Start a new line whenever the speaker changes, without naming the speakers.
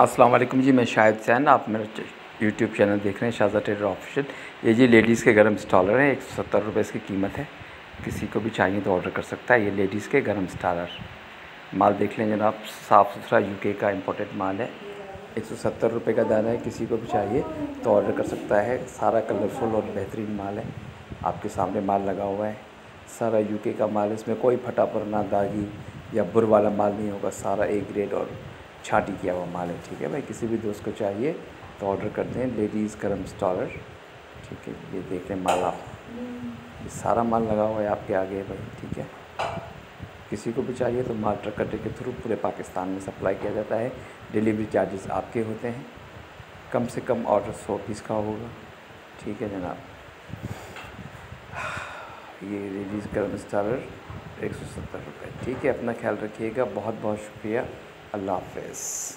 अस्सलाम वालेकुम जी, मैं शाहिद सैन, आप मेरा यूट्यूब चैनल देख रहे हैं शाहजा टेलर ऑफिशियल। ये जी लेडीज़ के गर्म स्टॉलर हैं, एक सौ सत्तर रुपये इसकी कीमत है। किसी को भी चाहिए तो ऑर्डर कर सकता है, ये लेडीज़ के गर्म स्टॉलर माल देख लें जनाब साफ़ सुथरा यूके का इम्पोर्टेड माल है। एक सौ सत्तर रुपये का दाना है, किसी को भी चाहिए तो ऑर्डर कर सकता है। सारा कलरफुल और बेहतरीन माल है। आपके सामने माल लगा हुआ है। सारा यूके का माल इसमें कोई फटा परना दागी या बुर वाला माल नहीं होगा। सारा ए ग्रेड और छाटी किया हुआ माल है, ठीक है भाई? किसी भी दोस्त को चाहिए तो ऑर्डर करते हैं लेडीज़ गर्म स्टॉलर ठीक है? ये देख लें माल आप। ये सारा माल लगा हुआ है आपके आगे भाई, ठीक है? किसी को भी चाहिए तो माल ट्रक अड्डे के थ्रू पूरे पाकिस्तान में सप्लाई किया जाता है। डिलीवरी चार्जेस आपके होते हैं। कम से कम ऑर्डर सौ पीस का होगा, ठीक है जनाब? ये लेडीज़ गर्म स्टालर एक सौ सत्तर रुपये ठीक है? अपना ख्याल रखिएगा। बहुत बहुत शुक्रिया। Allah this.